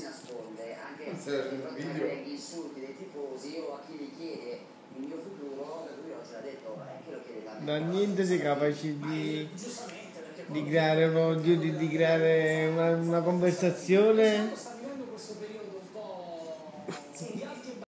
si nasconde, anche ah, certo, di fronte video. agli insulti dei tifosi o a chi gli chiede il mio futuro, lui oggi l'ha detto, è che lo chiede da me. Da niente sei capace di, di creare, un odio, di- di creare una, una conversazione.